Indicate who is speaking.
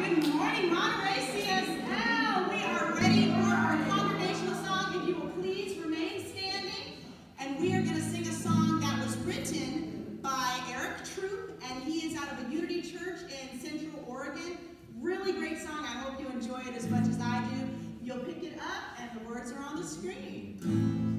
Speaker 1: Good morning, Monterey CSL. We are ready for our congregational song. If you will please remain standing. And we are going to sing a song that was written by Eric Troupe, and he is out of a Unity Church in Central Oregon. Really great song. I hope you enjoy it as much as I do. You'll pick it up, and the words are on the screen.